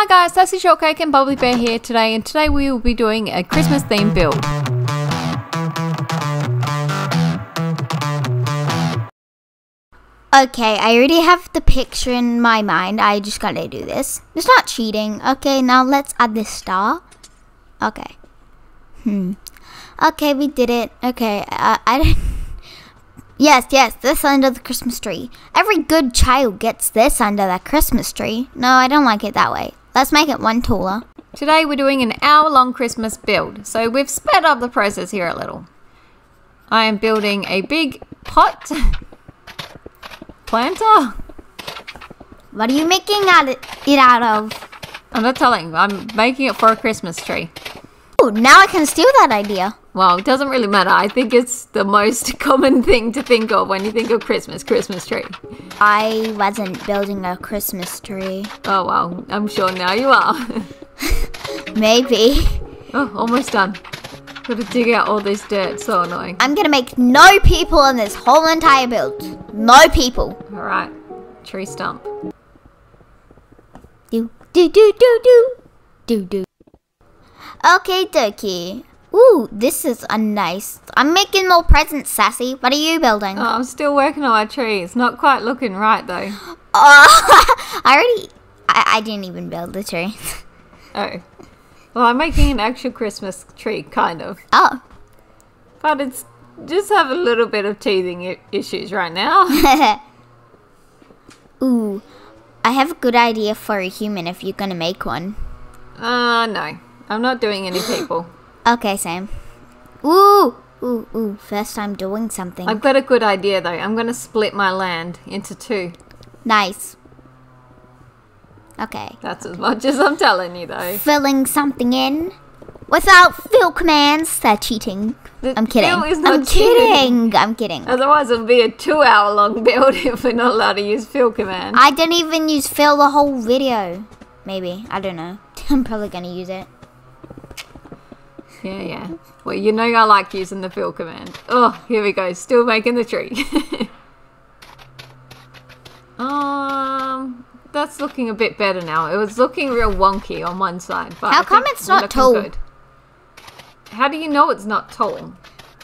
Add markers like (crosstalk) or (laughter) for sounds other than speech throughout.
Hi guys, Sassy Shortcake and Bubbly Bear here today, and today we will be doing a Christmas themed build. Okay, I already have the picture in my mind. I just gotta do this. It's not cheating. Okay, now let's add this star. Okay. Hmm. Okay, we did it. Okay, uh, I didn't. (laughs) Yes, yes, this under the Christmas tree. Every good child gets this under the Christmas tree. No, I don't like it that way. Let's make it one taller. Today we're doing an hour long Christmas build, so we've sped up the process here a little. I am building a big pot (laughs) planter. What are you making out it, it out of? I'm not telling, I'm making it for a Christmas tree. Ooh, now I can steal that idea. Well, it doesn't really matter. I think it's the most (laughs) common thing to think of when you think of Christmas, Christmas tree. I wasn't building a Christmas tree. Oh well, I'm sure now you are. (laughs) Maybe. oh, almost done. Gotta dig out all this dirt, so annoying. I'm gonna make no people in this whole entire build. No people. Alright, tree stump. Do, do, do, do, do. Do, do. Okay, dokie. Ooh, this is a nice. I'm making more presents, Sassy. What are you building? Oh, I'm still working on my tree. It's not quite looking right though. Oh, (laughs) I already. I, I didn't even build the tree. Oh. Well, I'm making an actual Christmas tree, kind of. Oh. But it's just have a little bit of teething issues right now. (laughs) (laughs) Ooh, I have a good idea for a human if you're gonna make one. Uh, no. I'm not doing any people. Okay, Sam. Ooh, ooh, ooh. First time doing something. I've got a good idea though. I'm gonna split my land into two. Nice. Okay. That's as much as I'm telling you though. Filling something in without fill commands. They're cheating. The I'm kidding. fill is not I'm kidding. I'm kidding. Otherwise, it'll be a two-hour long (laughs) build if we're not allowed to use fill commands. I didn't even use fill the whole video. Maybe. I don't know. (laughs) I'm probably gonna use it. Yeah, yeah. Well, you know I like using the fill command. Oh, here we go. Still making the tree. (laughs) um, that's looking a bit better now. It was looking real wonky on one side, but How I come it's not tall? good. How do you know it's not tall?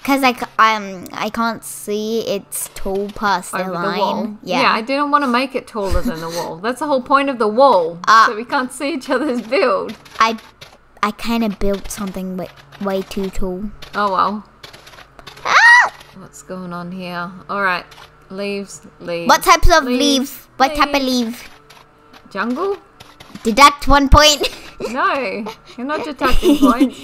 Cause I, um I can't see its tall past the line. the wall. Yeah. I didn't want to make it taller than the wall. That's the whole point of the wall, Ah. (laughs) so we can't see each other's build. I I kind of built something way, way too tall. Oh well. Ah! What's going on here? All right, leaves, leaves. What types of Leaves, leaves? What type of leaves. leaf? jungle? Deduct one point. (laughs) No, you're not deducting (laughs) points.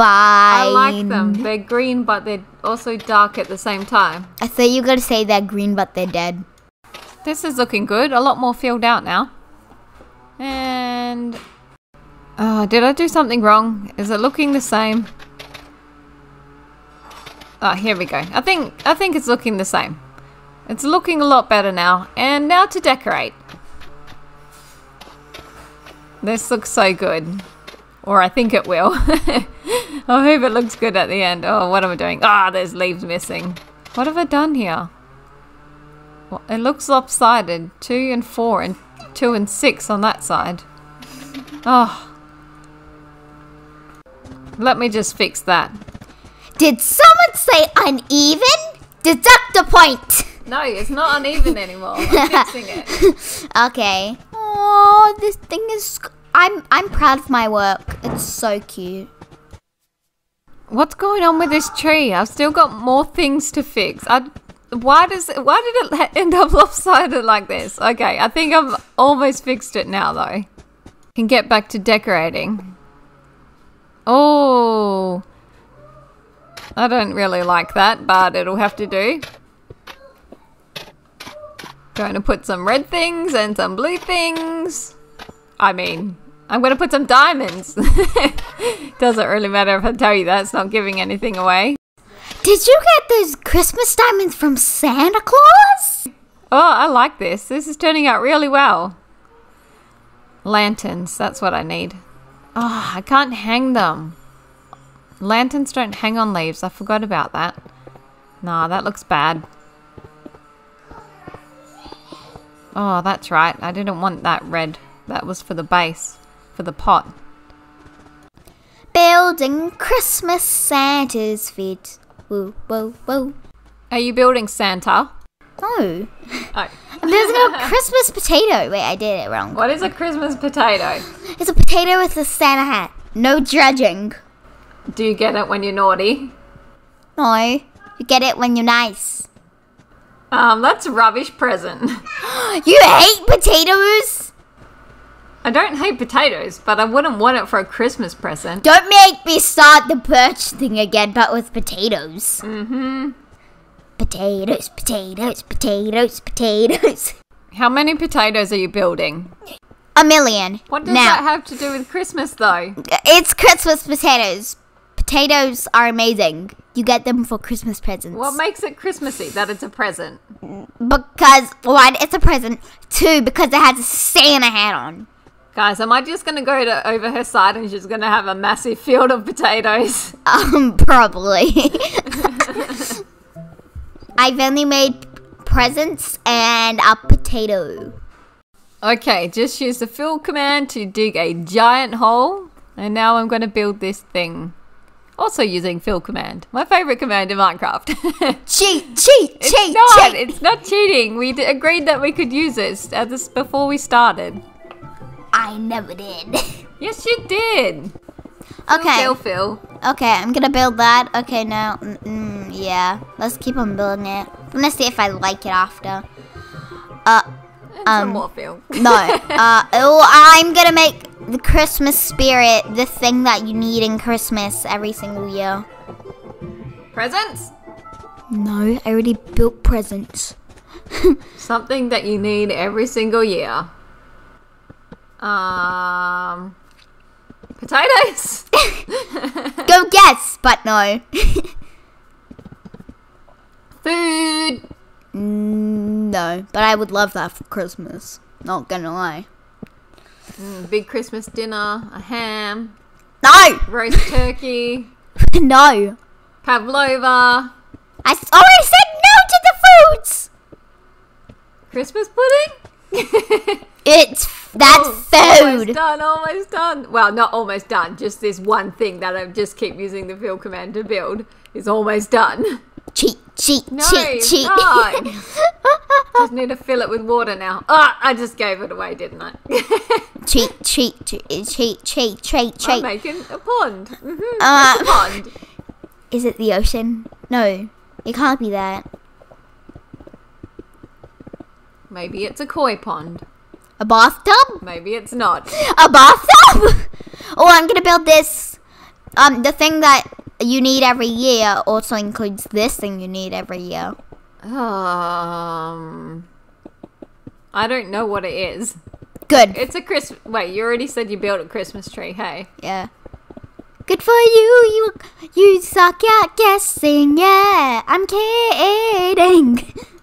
Fine. I like them. They're green, but they're also dark at the same time. I thought you were gonna say they're green, but they're dead. This is looking good. A lot more filled out now. And oh, did I do something wrong? Is it looking the same? Oh, here we go. I think I think it's looking the same. It's looking a lot better now. And now to decorate. This looks so good. Or I think it will. (laughs) I hope it looks good at the end. Oh, what am I doing? Ah, there's leaves missing. What have I done here? Well, it looks lopsided. Two and four and two and six on that side. Oh. Let me just fix that. Did someone say uneven? Deduct a point. No, it's not uneven (laughs) anymore. I'm fixing it. (laughs) Okay. Oh, this thing is. I'm I'm proud of my work. It's so cute. What's going on with this tree? I've still got more things to fix. I, why does why did it end up (laughs) lopsided like this? Okay, I think I've almost fixed it now though. Can get back to decorating. Oh, I don't really like that, but it'll have to do. Going to put some red things and some blue things. I mean, I'm going to put some diamonds. (laughs) Doesn't really matter if I tell you that, it's not giving anything away. Did you get those Christmas diamonds from Santa Claus? Oh, I like this. This is turning out really well. Lanterns, that's what I need. Oh, I can't hang them. Lanterns don't hang on leaves. I forgot about that. Nah, that looks bad. Oh, that's right. I didn't want that red That was for the base, for the pot. Building Christmas Santa's feet. Woo, woo, woo. Are you building Santa? No. Oh. There's no (laughs) Christmas potato. Wait, I did it wrong. What is a Christmas potato? It's a potato with a Santa hat. No dredging. Do you get it when you're naughty? No. You get it when you're nice. Um, that's a rubbish present. (gasps) (gasps) You hate potatoes? I don't hate potatoes, but I wouldn't want it for a Christmas present. Don't make me start the birch thing again, but with potatoes. Mm-hmm. Potatoes, potatoes, potatoes, potatoes. How many potatoes are you building? A million. What does now, that have to do with Christmas, though? it's Christmas potatoes. Potatoes are amazing. You get them for Christmas presents. What makes it Christmassy that it's a present? because one, it's a present. Two, because it has a Santa hat on. Guys, am I just gonna go to over her side and she's gonna have a massive field of potatoes? (laughs) Um, probably. (laughs) I've only made presents and a potato. Okay, just use the fill command to dig a giant hole, and now I'm gonna build this thing. Also using fill command, my favorite command in Minecraft. (laughs) Cheat, cheat, it's cheat, not. cheat. It's not cheating. We d- agreed that we could use this at this before we started. I never did. (laughs) Yes, you did. Okay, okay, I'm gonna build that. Okay, now, mm, mm, yeah, let's keep on building it. I'm gonna see if I like it after. Uh, Um, more (laughs) no. (laughs) uh, oh, I'm gonna make the Christmas spirit the thing that you need in Christmas every single year. Presents? No, I already built presents. (laughs) Something that you need every single year. Um, potatoes. (laughs) Go guess, but no. (laughs) Food. Mm, no, but I would love that for Christmas. Not gonna lie. Mm, big Christmas dinner. A ham. No, Roast turkey. (laughs) no. Pavlova. I already said no to the foods. Christmas pudding. It's that's Almost food. done. Almost done. Well, not almost done. Just this one thing that I just keep using the fill command to build is almost done. Cheat, cheat, No, cheat, cheat. (laughs) just need to fill it with water now. Ah, I just gave it away, didn't I? (laughs) cheat, cheat, cheat, cheat, cheat, cheat, I'm making a pond. hmm Uh, a pond. (laughs) Is it the ocean? No, it can't be that. Maybe it's a koi pond. A bathtub? Maybe it's not. A bathtub? (laughs) oh, I'm gonna build this. Um, the thing that you need every year also includes this thing you need every year. Um, I don't know what it is. Good. It's a Chris. Wait, you already said you built a Christmas tree. Hey, Yeah. Good for you. You you suck at guessing. Yeah, I'm kidding. (laughs)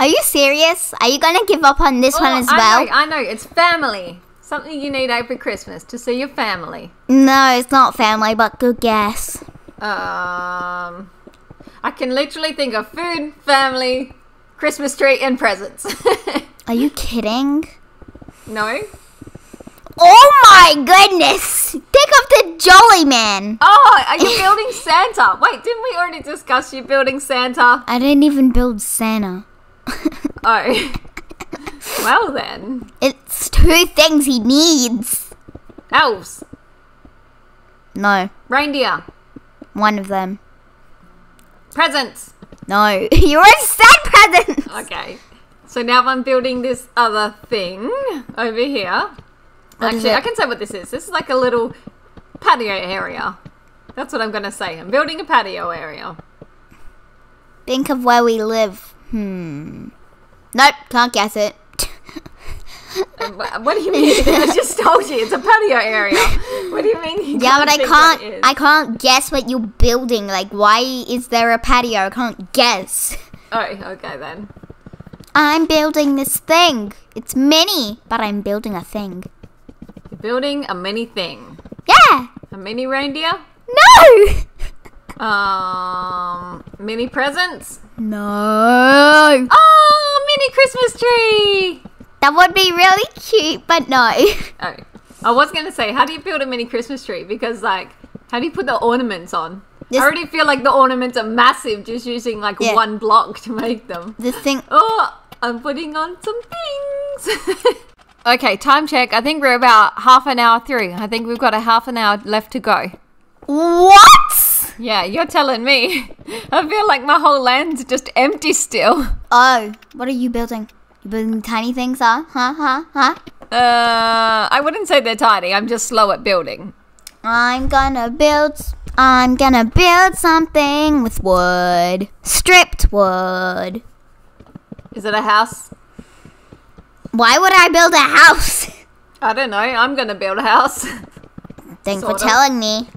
Are you serious? Are you gonna give up on this one Oh, as I well? know, I know. It's family. Something you need every Christmas to see your family. No, it's not family, but good guess. Um, I can literally think of food, family, Christmas tree, and presents. (laughs) Are you kidding? no. Oh my goodness! Think of the Jolly Man. Oh, are you (laughs) building Santa? Wait, didn't we already discuss you building Santa? I didn't even build Santa. (laughs) Oh. well then, It's two things he needs. elves, No, reindeer, one of them. presents. No, (laughs) you already said presents. Okay. So now I'm building this other thing over here. What Actually, I can say what this is. This is like a little patio area. That's what I'm going to say. I'm building a patio area. Think of where we live. Hmm. Nope, can't guess it. (laughs) What do you mean? (laughs) I just told you it's a patio area. What do you mean? You yeah, but I think what it can't. I can't guess what you're building. Like, why is there a patio? I can't guess. Oh, okay then. I'm building this thing. It's mini, but I'm building a thing. You're building a mini thing. Yeah. A mini reindeer. No. (laughs) Um, mini presents. No. Oh, mini Christmas tree. That would be really cute, but no. (laughs) Oh, I was gonna say, how do you build a mini Christmas tree? Because like, how do you put the ornaments on? This- I already feel like the ornaments are massive, just using like Yeah. one block to make them. This thing. (laughs) Oh, I'm putting on some things. (laughs) okay, time check. I think we're about half an hour through. I think we've got a half an hour left to go. What? Yeah, you're telling me. (laughs) I feel like my whole land's just empty still. Oh, what are you building? You building tiny things, huh? Huh? Huh? Huh? Uh, I wouldn't say they're tiny. I'm just slow at building. I'm gonna build. I'm gonna build something with wood. Stripped wood. Is it a house? Why would I build a house? (laughs) I don't know. I'm gonna build a house. Thanks Sort for of. telling me.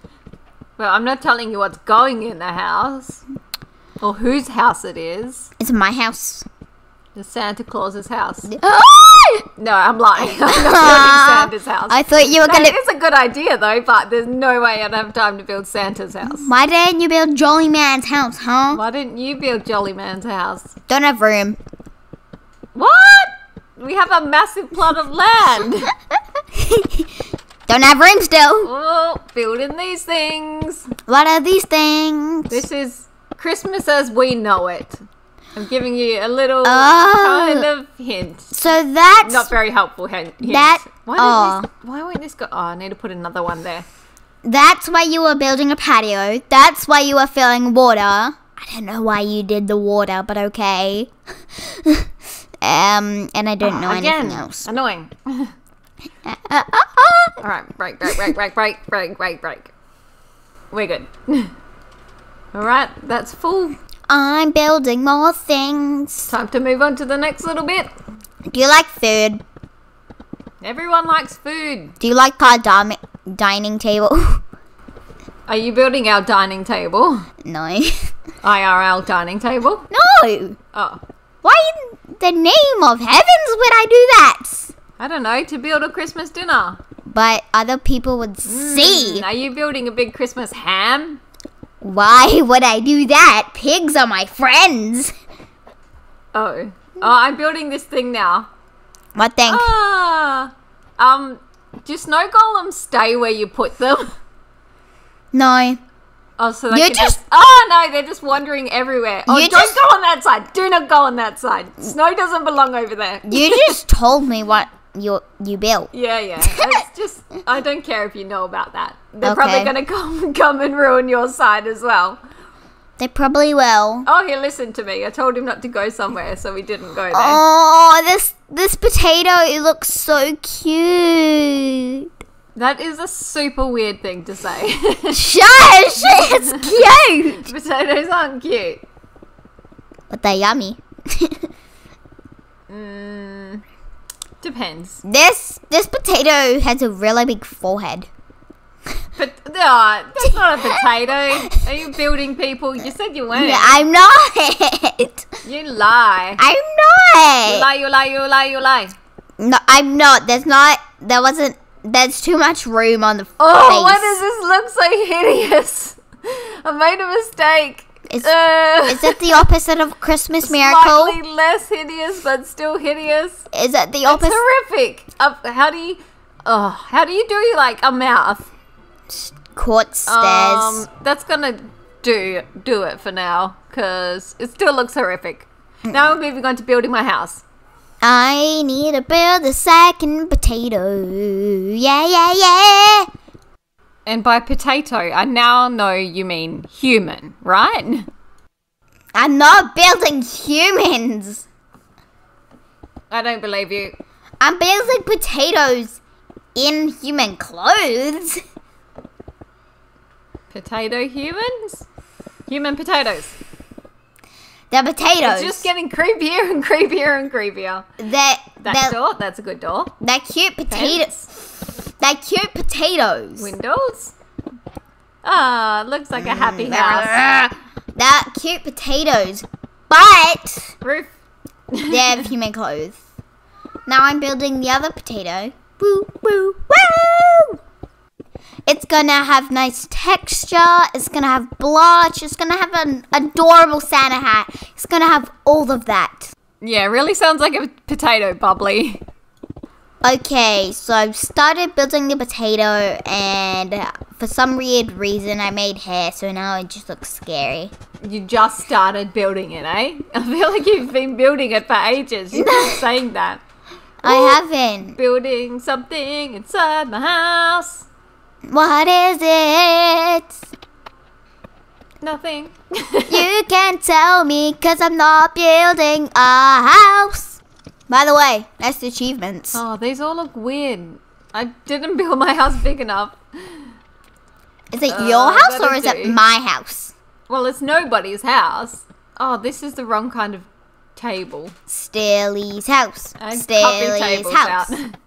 Well, I'm not telling you what's going in the house or whose house it is. It's my house. The Santa Claus's house. (gasps) No, I'm lying. I'm not (laughs) building Santa's house. I thought you were gonna. is a good idea though, but there's no way I'd have time to build Santa's house. Why didn't you build Jolly Man's house, huh? Why didn't you build Jolly Man's house? Don't have room. What? We have a massive plot of land. (laughs) Don't have room still. oh, building these things. What are these things? This is Christmas as we know it. I'm giving you a little Oh. kind of hint. So that's Not very helpful hint. hint. That- why, oh. this, why won't this go? Oh, I need to put another one there. that's why you were building a patio. That's why you were filling water. I don't know why you did the water, but okay. (laughs) um, and I don't know Oh, Again, anything else. annoying. (laughs) Uh, uh, uh. All right, break, break, break, break, break, break, break, break. We're good. (laughs) All right, that's full. I'm building more things. Time to move on to the next little bit. Do you like food? Everyone likes food. Do you like our dining table? (laughs) Are you building our dining table? no. IRL dining table? no. Oh, Why in the name of heavens would I do that? I don't know, to build a Christmas dinner. But other people would see. Mm, Are you building a big Christmas ham? Why would I do that? Pigs are my friends. Oh. Oh, I'm building this thing now. What thing? Ah. Um, do snow golems stay where you put them? No. Oh, so they You're can just- Oh no, they're just wandering everywhere. Oh, You don't just- go on that side. Do not go on that side. Snow doesn't belong over there. You just (laughs) told me what you you built. Yeah, yeah. It's (laughs) just I don't care if you know about that. They're probably gonna (laughs) come come and ruin your side as well. They probably will. Oh, he listened to me. I told him not to go somewhere, so we didn't go there. Oh, this this potato it looks so cute. That is a super weird thing to say. (laughs) Shush! It's cute. Potatoes aren't cute. But they're yummy. Mm, depends. this this potato has a really big forehead. But no, that's not a potato. Are you building people? You said you weren't. Yeah, I'm not. You lie. I'm not. You lie, you lie, you lie, you lie. No, I'm not. There's not. There wasn't. There's too much room on the Oh, face. why does this look so hideous? (laughs) I made a mistake. Is, Uh, is it the (laughs) opposite of Christmas miracle? Slightly less hideous, but still hideous. Is it the opposite? horrific. Uh, how do you? Oh, how do you do like a mouth? Quartz stairs. Um, that's gonna do do it for now, cause it still looks horrific. Now we're moving on to building my house. I need to build a second potato. Yeah, yeah, yeah. And by potato, I now know you mean human, right? I'm not building humans. I don't believe you. I'm building potatoes in human clothes. Potato humans? Human potatoes. They're potatoes. It's just getting creepier and creepier and creepier. That they're, door, that's a good door. they're cute potatoes. They're cute potatoes. Windows. Ah, looks like a happy house. (laughs) They're cute potatoes. But Roof. they have (laughs) human clothes. Now I'm building the other potato. Woo, woo, woo! It's gonna have nice texture. It's gonna have blotch. It's gonna have an adorable Santa hat. It's gonna have all of that. Yeah, really sounds like a potato bubbly. Okay, so I've started building the potato, and for some weird reason, I made hair, so now it just looks scary. You just started building it, eh? (laughs) I feel like you've been building it for ages. You keep (laughs) saying that. I haven't. Building something inside my house. What is it? Nothing. (laughs) You can't tell me, cause I'm not building a house. By the way, that's the achievements. oh, these all look weird. I didn't (laughs) build my house big enough. Is it uh, your house or is it my house? Well, it's nobody's house. Oh, this is the wrong kind of table. Stilly's house. And Stilly's house. out. (laughs)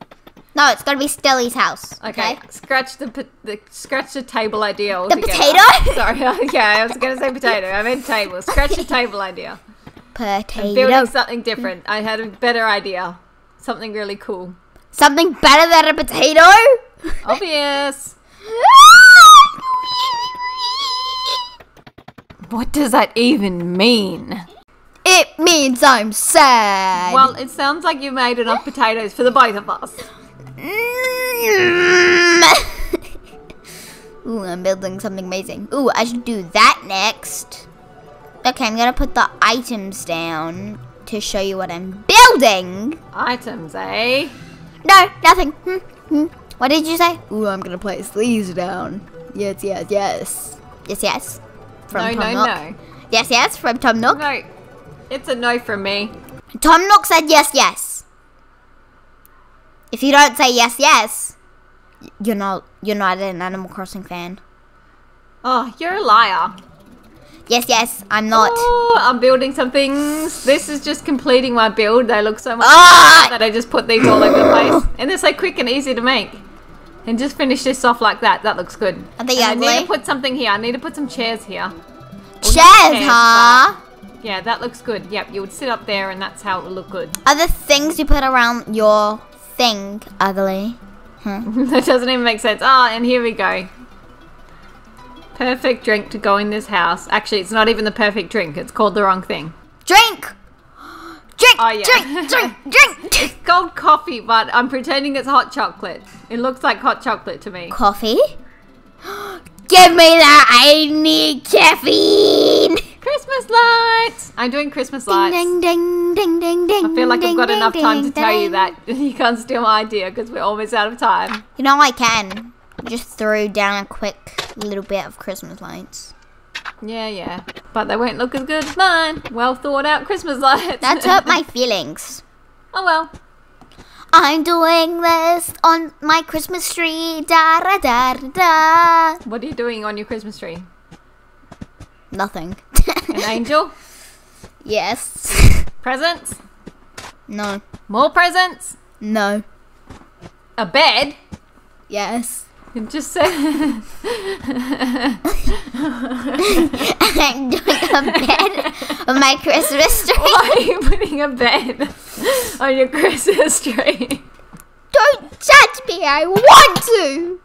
No, it's gotta be Stilly's house. Okay, Okay. scratch the, the scratch the table idea The potato? (laughs) Sorry, okay, I was gonna say potato. I meant table. Scratch the table idea. Potato. Building something different. I had a better idea. Something really cool. Something better than a potato? (laughs) Obvious. What does that even mean? it means I'm sad. Well, it sounds like you made enough potatoes for the both of us. Mm. (laughs) Ooh, I'm building something amazing. Ooh, I should do that next. Okay, I'm gonna put the items down to show you what I'm building. Items, eh? No, nothing. Hmm, hmm. What did you say? Ooh, I'm gonna place these down. Yes, yes, yes. Yes, yes. No, Tom no, Nook. no. Yes, yes, from Tom Nook. No. It's a no from me. Tom Nook said yes, yes. If you don't say yes, yes, you're not you're not an Animal Crossing fan. Oh, you're a liar. Yes, yes, I'm not. Oh, I'm building some things. This is just completing my build. They look so much Ah! that I just put these all over the place. (coughs) And they're so quick and easy to make. And just finish this off like that. That looks good. Are they And I need to put something here. I need to put some chairs here. Well, Chairs, chairs, huh? Yeah, that looks good. Yep, you would sit up there and that's how it would look good. Are the things you put around your thing ugly? (laughs) that doesn't even make sense. Ah, and here we go. Perfect drink to go in this house. Actually, it's not even the perfect drink. It's called the wrong thing. Drink! Drink! Oh, yeah. Drink! Drink! (laughs) Drink! It's called coffee, but I'm pretending it's hot chocolate. It looks like hot chocolate to me. Coffee? (gasps) Give me that! I need caffeine! Christmas lights! I'm doing Christmas lights. Ding ding ding ding ding. I feel like I've got ding, enough time to ding, tell you that (laughs) you can't steal my idea because we're almost out of time. You know I can. Just throw down a quick little bit of Christmas lights. Yeah, yeah. But they won't look as good as mine. Well thought out Christmas (laughs) lights. That's hurt my feelings. (laughs) oh well. I'm doing this on my Christmas tree. Da da da da. da. What are you doing on your Christmas tree? Nothing. An (laughs) angel? yes. Presents? No. More presents? No. A bed? Yes. (laughs) Just say. I'm (laughs) doing a bed on my Christmas tree. (laughs) Why are you putting a bed on your Christmas tree? Don't judge me. I want to.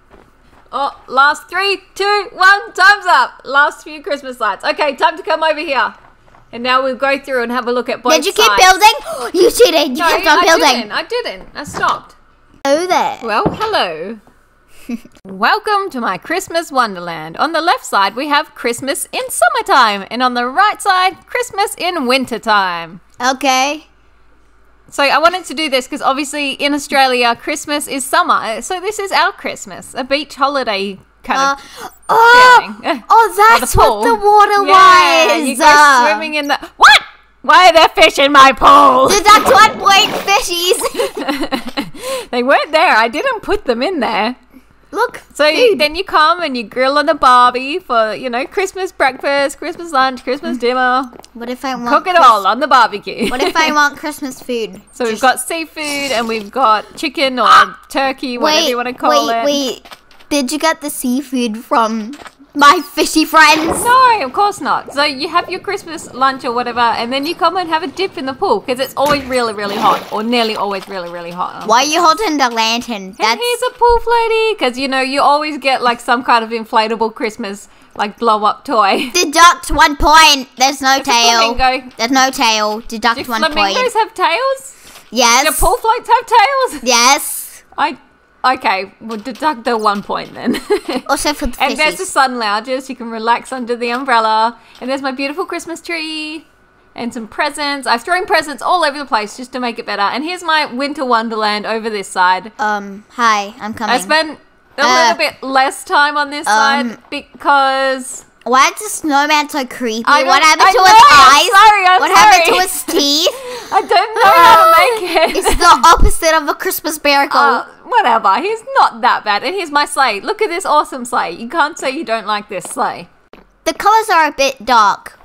Oh, last three, two, one, time's up. Last few Christmas lights. Okay, time to come over here. And now we'll go through and have a look at both sides. Did you keep building? (gasps) You cheated. You No, kept on I building. didn't. I didn't. I stopped. Oh there. Well, hello. (laughs) Welcome to my Christmas Wonderland. On the left side, we have Christmas in summertime, and on the right side, Christmas in wintertime. Okay. So I wanted to do this because obviously in Australia, Christmas is summer. So this is our Christmas, a beach holiday kind Uh, of. oh, feeling. (laughs) oh, that's what the water yeah, was. you go Uh, swimming in the. What? Why are there fish in my pool? Deduct (laughs) one point, fishies. they weren't there. I didn't put them in there. Look. So you, then you come and you grill on the barbie for you know Christmas breakfast, Christmas lunch, Christmas mm. dinner. What if I want Cook it all on the barbecue. What if I (laughs) want Christmas food? so we've got seafood and we've got chicken or ah! turkey, whatever wait, you want to call wait, it. wait. Did you get the seafood from my fishy friends? No, of course not. So you have your Christmas lunch or whatever, and then you come and have a dip in the pool because it's always really, really hot, or nearly always really, really hot. Why are you holding the lantern? And That's here's a pool floaty because you know you always get like some kind of inflatable Christmas like blow up toy. (laughs) deduct one point. There's no tail. There's no tail. Deduct Do one point. Do flamingos have tails? Yes. Do pool floats have tails? Yes. I okay. We'll deduct the one point then. (laughs) Also for the and there's the sun lounges. You can relax under the umbrella. And there's my beautiful Christmas tree. And some presents. I've thrown presents all over the place just to make it better. And here's my winter wonderland over this side. Um, hi, I'm coming. I spent a Uh, little bit less time on this um, side because Why is the snowman so creepy? I What happened I to know, his I'm eyes? sorry, I'm what happened to his teeth? (laughs) I don't know how to make (laughs) it. It's the opposite of a Christmas miracle. Uh, whatever. He's not that bad. And here's my sleigh. Look at this awesome sleigh. You can't say you don't like this sleigh. the colors are a bit dark,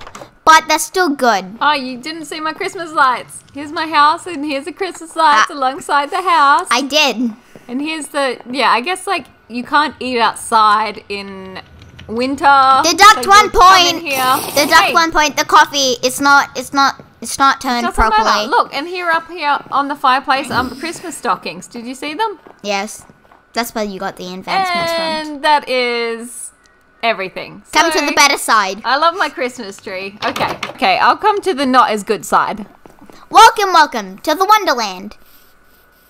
but they're still good. Oh, you didn't see my Christmas lights. Here's my house, and here's the Christmas lights alongside the house. I did. and here's the yeah. I guess like you can't eat outside in winter. Deduct one you'll come in point. Here. Deduct Hey, one point. The coffee. It's not. It's not. It's not turned Doesn't properly. matter. Look, and here up here on the fireplace, um, Christmas stockings. Did you see them? Yes, that's where you got the advancements from. And that is everything. Come to the better side. I love my Christmas tree. Okay, okay, I'll come to the not as good side. Welcome, welcome to the Wonderland.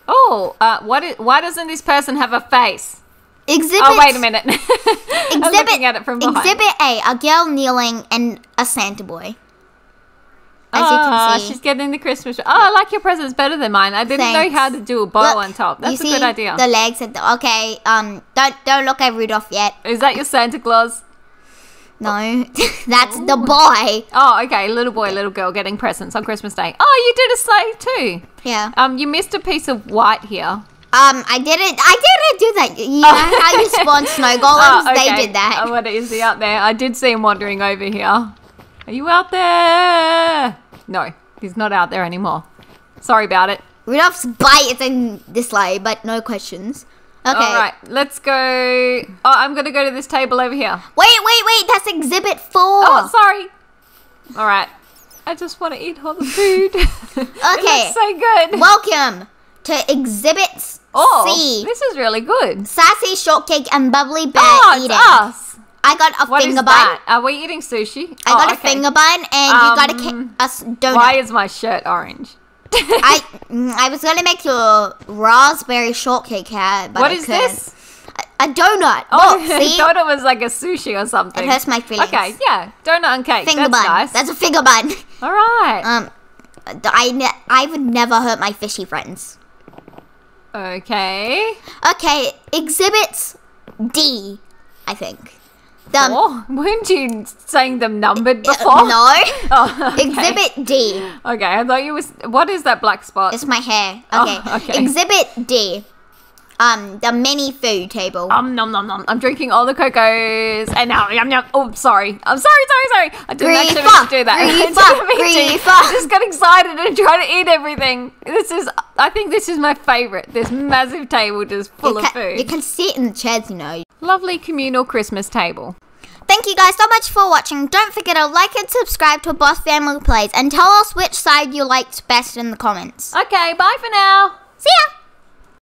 Oh, uh, what? Is, why doesn't this person have a face? Exhibit. Oh, wait a minute. (laughs) I'm Exhibit. looking at it from. Exhibit A: a girl kneeling and a Santa boy. As you can see. she's getting the Christmas. Oh, I like your presents better than mine. I didn't know Thanks. how to do a bow Look, on top. That's a good idea. The legs and the, okay. Um, don't don't look at Rudolph yet. Is that your Santa Claus? No, (laughs) that's the boy. Oh, okay. Little boy, little girl getting presents on Christmas Day. Oh, you did a sleigh too. Yeah. Um, you missed a piece of white here. Um, I didn't. I didn't do that. You know (laughs) how you spawn snow golems? Oh, They did that. Oh, what is he out there? I did see him wandering over here. Are you out there? No, he's not out there anymore. Sorry about it. Rudolph's bite is in this sleigh, but no questions. Okay. All right, let's go. Oh, I'm gonna go to this table over here. Wait, wait, wait. That's exhibit four. Oh, sorry. All right. I just want to eat all the food. (laughs) Okay. so good. Welcome to exhibits oh, C. this is really good. Sassy shortcake and bubbly bear Oh, eating. us. I got a What is finger bun. that? Are we eating sushi? I Oh, got a okay. finger bun, and you got a, Um, a donut. Why is my shirt orange? (laughs) I (laughs) mm, I was gonna make you a raspberry shortcake hat, but what I is this? A, a donut. Oh, Look, (laughs) I see, thought it was like a sushi or something. it hurts my feelings. Okay, yeah, donut and cake. finger That's bun. nice. That's a finger bun. All right. Um, I ne- I would never hurt my fishy friends. Okay. Okay, exhibits D, I think. The, oh, (laughs) weren't you saying them numbered uh, before? no. (laughs) Oh, okay. Exhibit D. Okay, I thought you was. What is that black spot? It's my hair. Oh, Okay. (laughs) okay. Exhibit D. Um, the mini food table. Um, nom nom nom. I'm drinking all the cocos, and now yum yum. Oh, sorry. I'm sorry, sorry, sorry. I didn't actually Griefer, to do that. (laughs) I griefer, didn't mean to. griefer. I just got excited and tried to eat everything. This is. I think this is my favorite. This massive table just full of food. you can sit in the chairs, you know. Lovely communal Christmas table. Thank you guys so much for watching. Don't forget to like and subscribe to Boss Family Plays and tell us which side you liked best in the comments. Okay, bye for now. See ya!